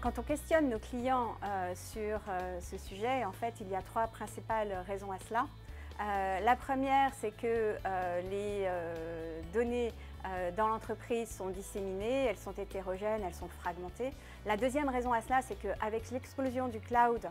Quand on questionne nos clients euh, sur euh, ce sujet, en fait, il y a trois principales raisons à cela. Euh, la première, c'est que les données dans l'entreprise sont disséminées, elles sont hétérogènes, elles sont fragmentées. La deuxième raison à cela, c'est qu'avec l'explosion du cloud,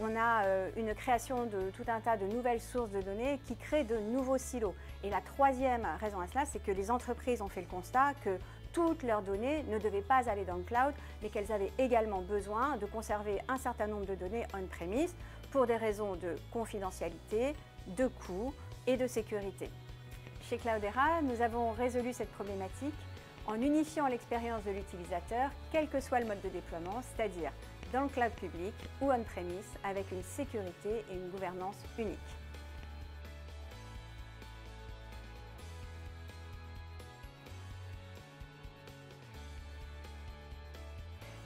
on a une création de tout un tas de nouvelles sources de données qui créent de nouveaux silos. Et la troisième raison à cela, c'est que les entreprises ont fait le constat que toutes leurs données ne devaient pas aller dans le cloud, mais qu'elles avaient également besoin de conserver un certain nombre de données on-premise pour des raisons de confidentialité, de coût et de sécurité. Chez Cloudera, nous avons résolu cette problématique en unifiant l'expérience de l'utilisateur, quel que soit le mode de déploiement, c'est-à-dire dans le cloud public ou on-premise, avec une sécurité et une gouvernance unique.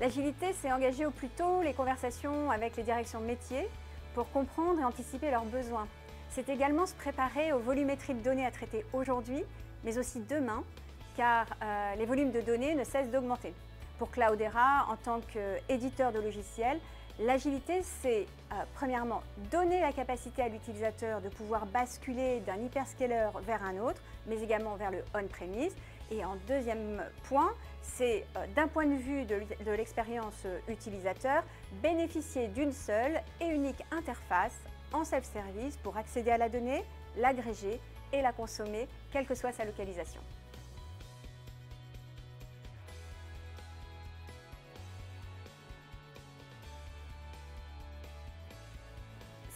L'agilité, c'est engager au plus tôt les conversations avec les directions métiers pour comprendre et anticiper leurs besoins. C'est également se préparer aux volumétries de données à traiter aujourd'hui, mais aussi demain, car euh, les volumes de données ne cessent d'augmenter. Pour Cloudera, en tant qu'éditeur de logiciels, l'agilité, c'est euh, premièrement donner la capacité à l'utilisateur de pouvoir basculer d'un hyperscaler vers un autre, mais également vers le on-premise, et en deuxième point, c'est euh, d'un point de vue de l'expérience utilisateur, bénéficier d'une seule et unique interface en self-service pour accéder à la donnée, l'agréger et la consommer, quelle que soit sa localisation.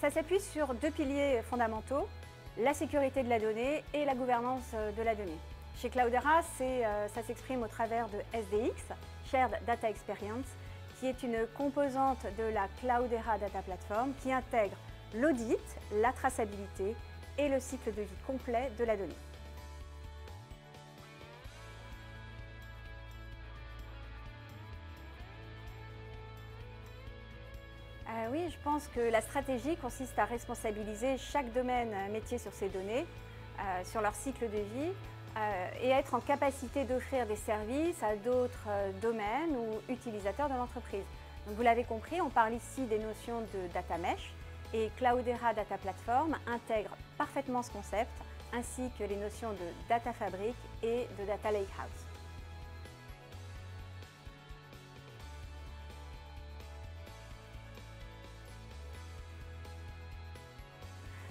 Ça s'appuie sur deux piliers fondamentaux, la sécurité de la donnée et la gouvernance euh, de la donnée. Chez Cloudera, euh, ça s'exprime au travers de SDX, Shared Data Experience, qui est une composante de la Cloudera Data Platform qui intègre l'audit, la traçabilité et le cycle de vie complet de la donnée. Euh, oui, je pense que la stratégie consiste à responsabiliser chaque domaine métier sur ses données, euh, sur leur cycle de vie, euh, et être en capacité d'offrir des services à d'autres euh, domaines ou utilisateurs de l'entreprise. vous l'avez compris, on parle ici des notions de data mesh et Cloudera Data Platform intègre parfaitement ce concept ainsi que les notions de data fabric et de data lakehouse.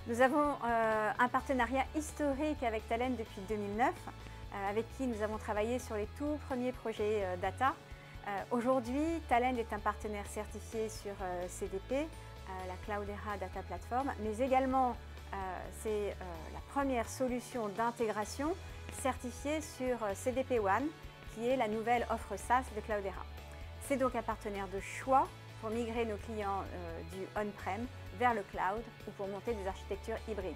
Nous avons euh, un partenariat historique avec Talent depuis 2009, euh, avec qui nous avons travaillé sur les tout premiers projets euh, data. Aujourd'hui, Talent est un partenaire certifié sur CDP, la Cloudera Data Platform, mais également c'est la première solution d'intégration certifiée sur CDP One, qui est la nouvelle offre SaaS de Cloudera. C'est donc un partenaire de choix pour migrer nos clients du on-prem vers le cloud ou pour monter des architectures hybrides.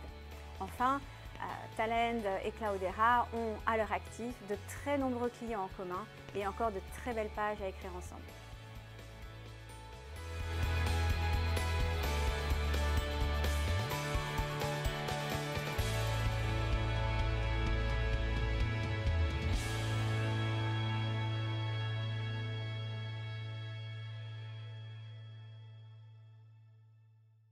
Enfin, euh, Talend et Cloudera ont à leur actif de très nombreux clients en commun et encore de très belles pages à écrire ensemble.